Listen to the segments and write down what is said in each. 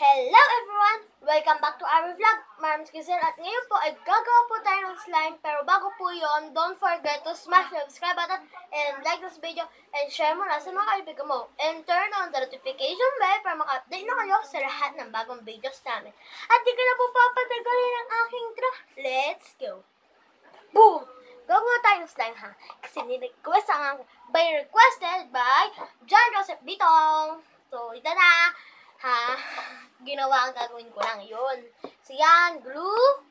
Hello everyone! Welcome back to our vlog. Marams Giselle at ngayon po ay gagawa po tayo ng slime pero bago po yon, don't forget to smash the subscribe button and like this video and share mo na sa mga kaibigan mo and turn on the notification bell para maka-update na kayo sa lahat ng bagong videos namin. At di ka na po papatagalin ang aking tra. Let's go! Boom! Gagawa tayo ng slime ha. Kasi ni-request ang by requested by John Joseph Bitong. So, ito na. Ha? Ginawa ang gagawin ko lang yun. So, yan. Glue.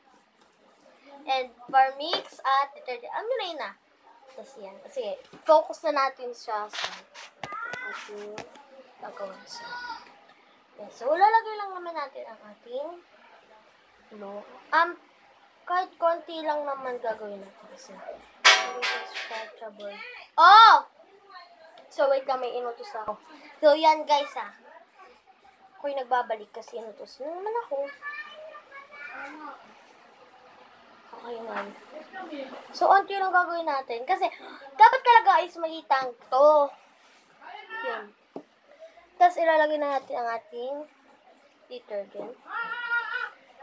And vermix at detergent. Ano na yun na? Tapos yan. Kasi, focus na natin siya sa ating gagawin siya. Okay, so, lalagay lang naman natin ang ating glue. Um, kahit konti lang naman gagawin natin kasi. Oh! So, wait lang, may inutos ako. So, yan guys ah. Ako'y nagbabalik kasi inutos na naman ako. Okay man. So, onti lang gagawin natin. Kasi, dapat talaga is magitang to. Yan. Tapos, ilalagay na natin ang ating detergent.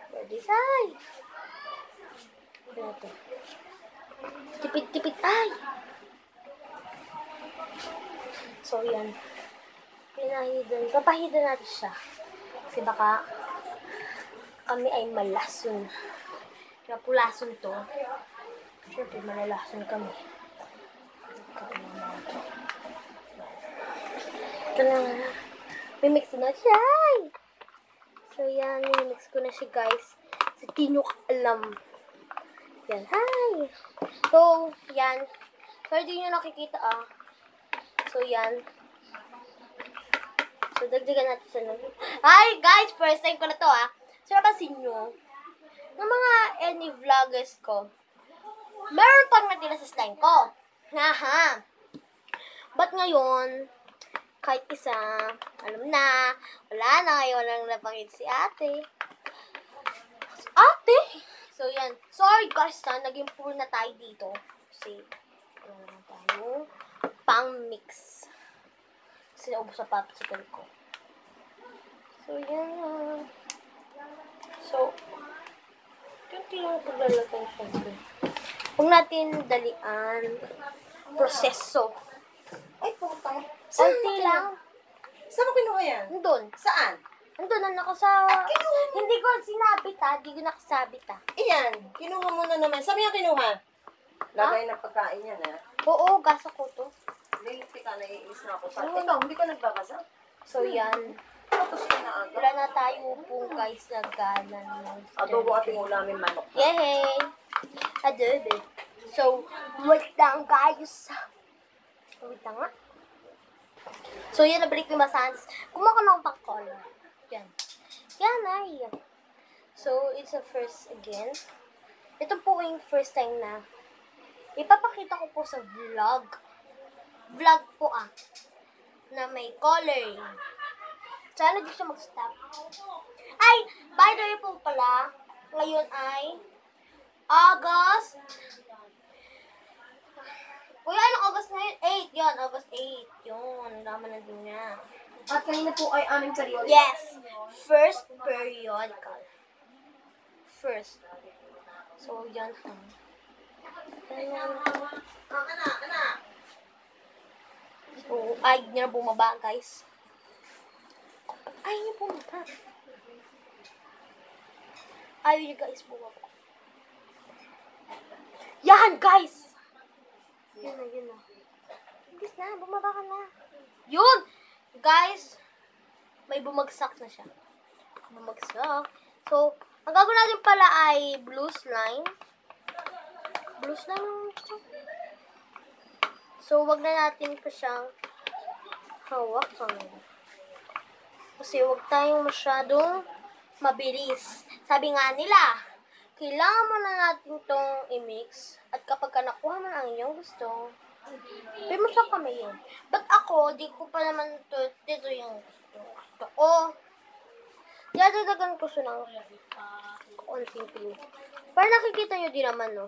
Ready, say! Ito. Tipid-tipid. Ay! So, yan. Pinahidan. Papahidan natin siya. Kasi baka kami ay malason. Napulason to. Siyempre, malalason kami. Na. Ito na nga. Mimix na siya. So, yan. Mimix ko na siya, guys. Sa nyo alam. Yan. Hi! So, yan. So, di nyo nakikita, ah. So, yan. So, dagdagan natin sa nun. Hi, guys! First time ko na to, ah. So, napansin nyo, ng mga any vloggers ko, meron pang natira sa slime ko. Haha. But ngayon, kahit isa, alam na, wala na, ngayon lang napakita si ate. Ate! So, yan. Sorry, guys, na, naging poor na tayo dito. Kasi, ano naman tayo, pang mix. Kasi naubos sa popsicle ko. So, yan. So, kunti lang paglalagay syempre. Huwag natin dalian. Proseso. Ay, puta. Saan Kunti mo kinuha? lang. Saan mo kinuha yan? Nandun. Saan? Nandun na nakasawa. kinuha mo. Hindi ko sinabit ha. Hindi ko nakasabit ha. Iyan. Kinuha mo na naman. Saan mo yung kinuha? Lagay ng pagkain yan, ha? Oo, gasa ko to. Liliti ka, naiinis na ako. Sa Oo. Ikaw, hindi ka nagbabasa? So, yan. Tapos ka na agad. Wala na tayo po guys na gana ng Adobo ating ulamin manok. Yay! Adobe. So, wait lang guys. Wait lang nga. So, yun, nabalik yung masahan. Kumuha ko ng pang color. Yan. Yan ay. So, it's a first again. Ito po yung first time na ipapakita ko po sa vlog. Vlog po ah. Na may coloring. Sana di siya mag-stop. Ay, by the way po pala, ngayon ay August. Kuya, anong August ngayon? 8, yun. August 8. Yun, naman na din niya. At kanina po ay aming period. Yes. First periodical. First. So, yan. ha. Ayan. Ah, anak, anak. So, ay, hindi na bumaba, guys. Ay, hindi bumaba. Ayaw niyo, guys, bumaba. Yan, guys! Yun na, yun na. Bilis na, bumaba ka na. Yun! Guys, may bumagsak na siya. Bumagsak. So, ang gagawin natin pala ay blue slime. Blue slime lang ito. So, wag na natin pa siyang hawakan. Kasi wag tayong masyadong mabilis. Sabi nga nila, kailangan mo na natin itong i-mix. At kapag ka nakuha mo ang iyong gusto, pwede mo siyang kamayin. But ako, di ko pa naman to, dito yung gusto. Gusto ko. Dadadagan ko siya ng konting pili. Para nakikita nyo din naman, no?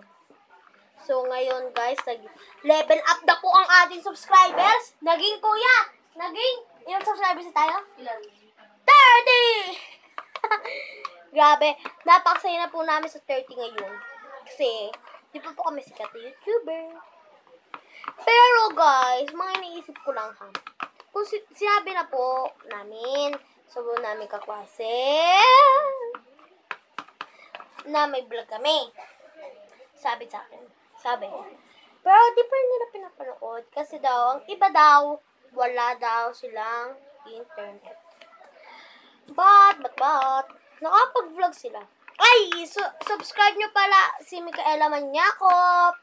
So, ngayon, guys, nag-level up na po ang ating subscribers. Naging, kuya, naging, ilang subscribers na tayo? Ilan? 30! Grabe, napakasaya na po namin sa 30 ngayon. Kasi, di pa po kami sikat na YouTuber. Pero guys, mga iniisip ko lang ha. Kung si- sinabi na po namin, sabi namin kaklase, na may vlog kami. Sabi sa akin. Sabi niya. Pero di pa nila pinapanood kasi daw, ang iba daw, wala daw silang internet. But, but, but, nakapag-vlog sila. Ay, su- subscribe nyo pala si Micaela Manyakop.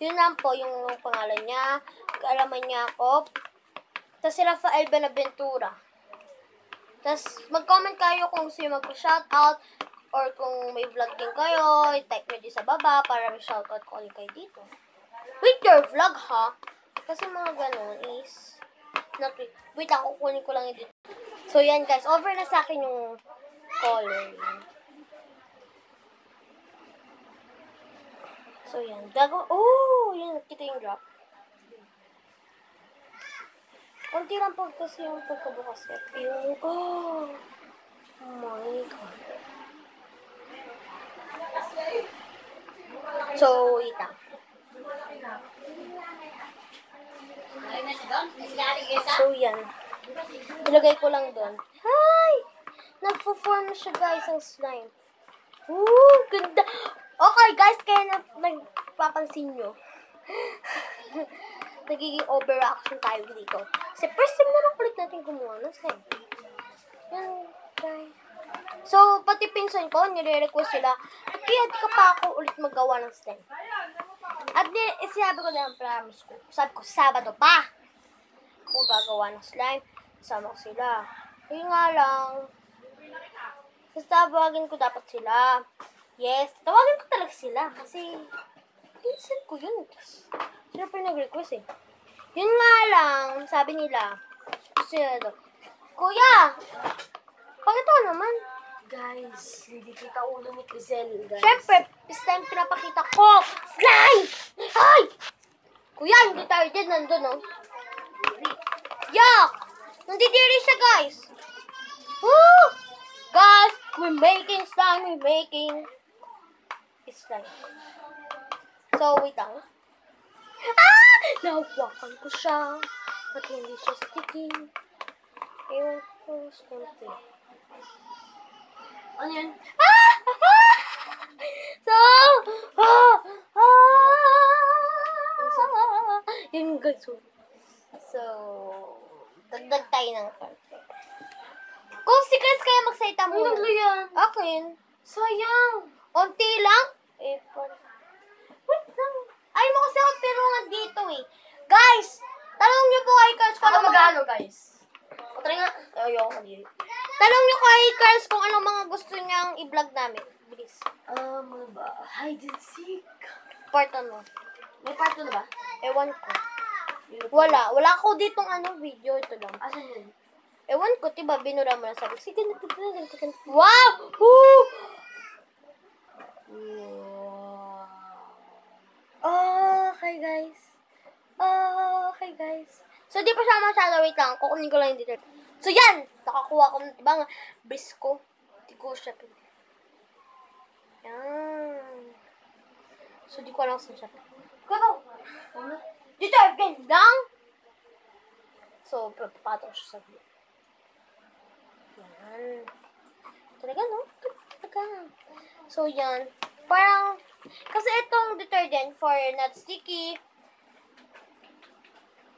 Yun lang po yung pangalan niya. Micaela Manyakop. Tapos si Rafael Benaventura. Tapos, mag-comment kayo kung sino mag-shoutout or kung may vlog din kayo, i-type nyo din sa baba para may shoutout ko ulit kayo dito. With your vlog, ha? Kasi mga ganun is... Not, wait lang, kukunin ko lang dito. So, yan guys. Over na sa akin yung color. So, yan. Gago... Oh! Yan, nakita yung drop. Kunti lang po kasi yung pagkabukas niya. Yung... Oh! Oh my God. So, wait lang. So, yan. Ilagay ko lang doon. Hi! Nagpo-form na siya, guys, ang slime. Ooh, ganda. Okay, guys, kaya na nagpapansin nyo. Nagiging overreaction tayo dito. Kasi first time na lang ulit natin gumawa ng slime. Yan, pati pinsan ko, nire-request sila, "Ba't kaya ka pa ako ulit magawa ng slime? At di, sinabi ko na ang promise ko. Sabi ko, Sabado pa. Ako gagawa ng slime. Kasama ko sila. Yun nga lang. Tapos tawagin ko dapat sila. Yes, tawagin ko talaga sila. Kasi, pinsan ko yun. Sila pa nag-request eh. Yun nga lang, sabi nila. Gusto nila Kuya! Bakit ako naman? Guys, hindi kita ulo ni Crisel, guys. Siyempre, this time pinapakita ko. Slime! Ay! Kuya, hindi tayo din nandun, no? Yak! Nandidiri siya, guys. Woo! Guys, we're making slime, we're making slime. So, wait lang. Ah! Nahawakan ko siya. Ba't hindi siya sticky? Ewan ko, siyempre. Ano? Ah! Ah! So, ah! Ah! Yun guys. So, dagdag tayo ng konti. Kung si Chris kaya magsalita mo. Ano yan? Akin. Sayang. Unti lang. Eh, Wait lang. Ay mo kasi ako pirungan dito eh. Guys, tanong niyo po kay kung Ano ano magano, guys? O, try nga. Ayoko ka dito. Tanong niyo kay Chris kung ano mga gusto niyang i-vlog namin. Bilis. Um, ano ba? Hide and seek. Part ano? May part 2 na ba? Ewan ko. Wala. Wala ko ditong ano video. Ito lang. Asan yun? Ewan ko, diba, binura mo lang sabi. Sige, ganito, ganito. Wow! Woo! Okay, guys. Okay, guys. So, di pa siya masyado. Wait lang. Kukunin ko lang yung dito. So, yan! Nakakuha ko ng ibang brisco. Di ko siya pin. Yan. So, di ko alam saan siya pin. Ano? Dito, pin lang! So, papatok siya sa view. Yan. Talaga, no? Talaga. So, yan. Parang, kasi itong detergent for not sticky,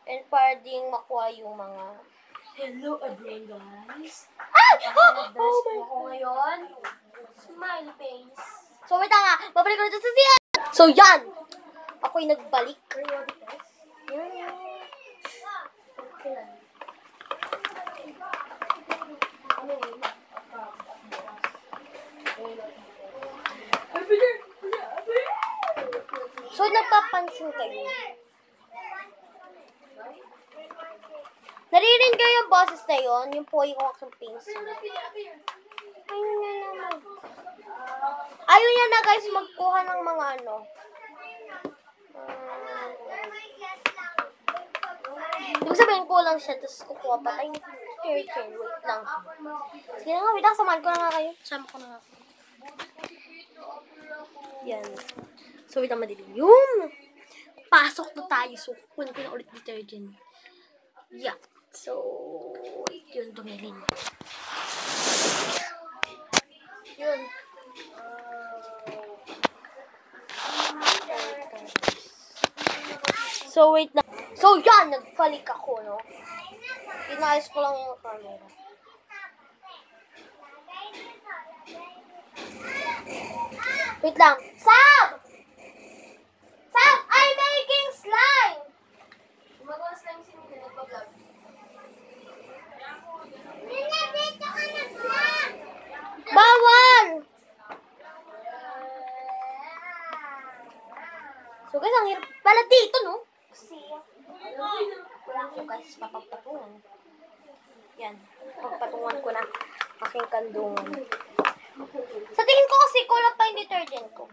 and para ding makuha yung mga... Hello again, guys. Ah! Oh po my ako ngayon. Smile face. So, wait nga. Babalik ko dito sa siya. So, yan. Ako'y nagbalik. Periodic test? Yan. So, napapansin kayo. Naririnig kayo yung boses na yun? Yung po yung aking pinsan. Ayun na naman. Ayun yan na guys, magkuha ng mga ano. Um, Ibig sabihin, kulang siya, tapos kukuha pa tayo. curtain. Wait lang. Sige na nga, wait lang. Samahan ko na nga kayo. Sama ko na nga. Yan. So, wait lang madilim. Yun! Pasok na tayo. So, kunin ko na ulit detergent. Yeah. So, yun, dumilin. Yun. So, wait lang. So, yan. Nagpalik ako, no? Inayos ko lang yung camera. Wait lang. Sam! Sam! I'm making slime! Gumagawa slime si Nina. Nagpa-vlog. Nina, dito ka nag-vlog! Bawal! So guys, ang hirap pala dito, no? Kasi, wala ko guys, papagpatungan. Yan, pagpatungan ko na aking kandungan. Sa tingin ko kasi kulang pa yung detergent ko.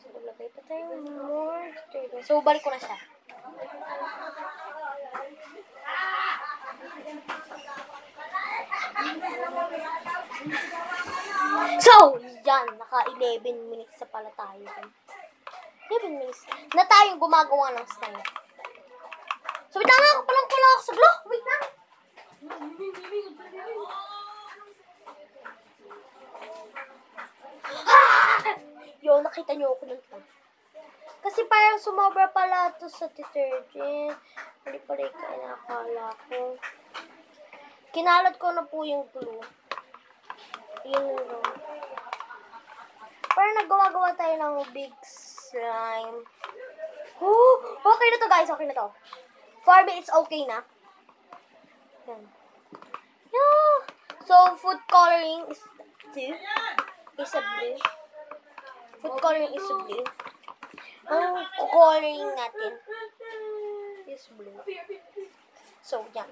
So, lagay pa tayo more detergent. So, balik ko na siya. So, yan. Naka 11 minutes na pala tayo. 11 minutes na tayong gumagawa ng slime. So, wait lang ako palang kulang ako sa glow. Wait lang. Yo, nakita niyo ako nun pa. Kasi parang sumobra pala to sa detergent. Hindi pala yung kinakala ko. Kinalat ko na po yung glue. Yun lang. Parang naggawa-gawa tayo ng big slime. Oh, okay na to guys. Okay na to. For me, it's okay na. Yan. Yeah. So, food coloring is two. Is a blue. Food coloring is a blue. Ang coloring natin is blue. So, yan.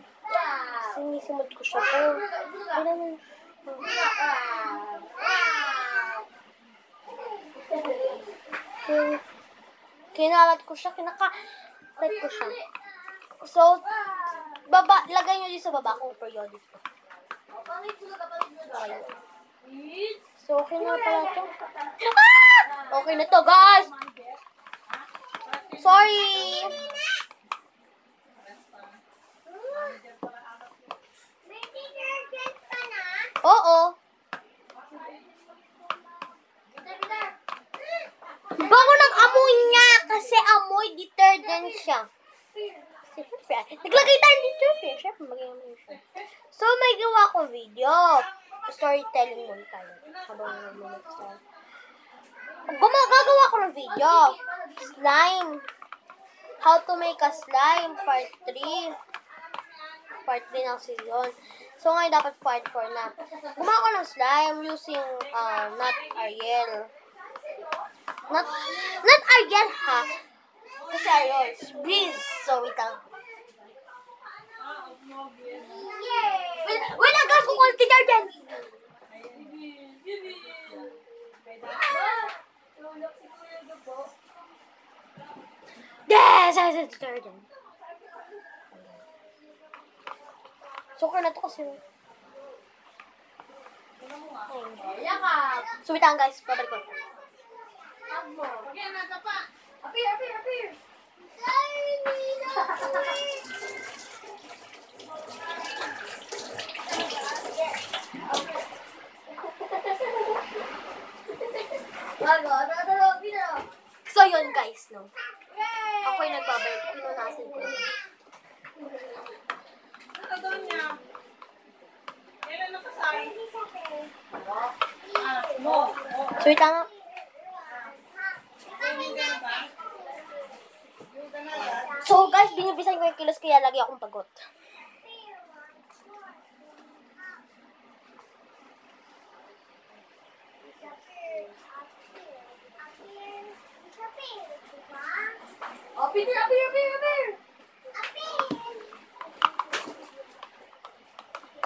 Sinisimod ko siya po. Kailan Kinalat ko siya, kinakalat ko siya. So, baba, lagay nyo din sa baba kung periodic ko. Okay. So, okay na pala to. Ah! Okay na to, guys! Sorry! Oo. Bago nag-amoy niya kasi amoy detergent siya. Naglagay tayo ng detergent. Siyempre, mag-amoy siya. So, may gawa akong video. Storytelling muna tayo. Habang nag-minute tayo. Gumagagawa ko ng video. Slime. How to make a slime. Part 3. Part 3 na kasi yun. So, ngayon dapat part 4 na. Gumawa ko ng slime using uh, not Ariel. Not, not Ariel, ha? Kasi Ariel, it's Breeze. So, wait lang. Wait, wait lang, guys. Kukulit detergent. Yes, yes, yes, detergent. Sugar na to kasi. Ayun. So, wait lang, guys. Babalik ko. So, yun, guys, no? Ako yung nagbabalik. Pinunasan ko. So, wait lang. So, guys, binibisan ko yung kilos kaya lagi akong pagod.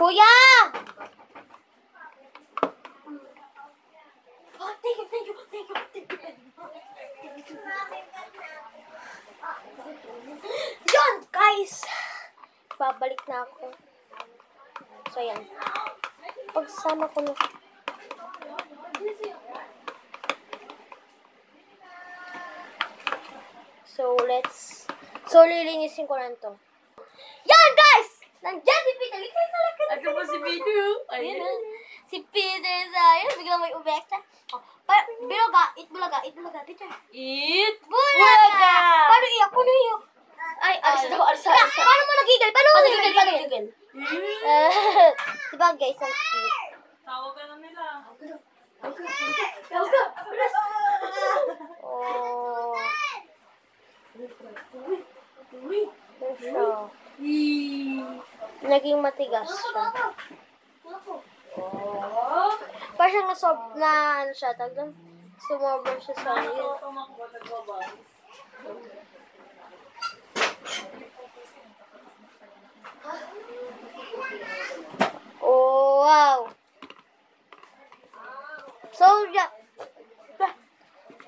Kuya! Oh, thank you, thank you, thank you, thank you. Yun, guys! Babalik na ako. So, ayan. Pagsama ko na. So, let's... So, lilinisin ko lang to. Yan, guys! Nandiyan si Peter. Likay talaga. Ako po si Peter. Ayun na. Si Peter Zion. Biglang may ubekta. Oh, pa, biloga, it bulaga, it bulaga, teacher. Eat. Bulaga! Paano iyak? Paano iyak? Ay, alis daw, alis, alis. Paano mo nagigil? Paano mo nagigil? gigil, paano gigil? Eh, diba guys, ang cute. Tawag ka na nila. Oh. Yan siya. Naging matigas siya. Parang siyang nasob na ano siya, tag doon. Sumobra siya sa yun. Tumakbo, nagbabang. Oh, wow. So, yeah.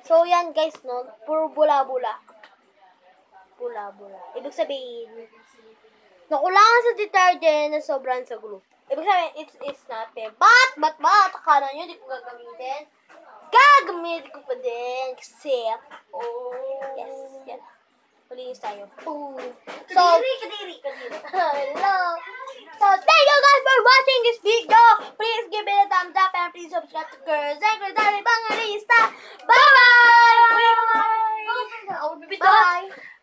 So, yan guys, no? Puro bula-bula. Bula-bula. Ibig sabihin, nakulangan sa detergent na sobrang sa glue. Ibig sabihin, it's, it's not fair. But, but, but, akala nyo, di ko gagamitin. Gagamitin ko pa din. Kasi, oh, yes, yan. Malinis tayo. Ooh. So, kadiri, kadiri, kadiri. Hello. So, thank you guys for watching this video. Please give it a thumbs up and please subscribe to Girls and Girls Bangalista. Bye-bye! Bye-bye! Bye-bye!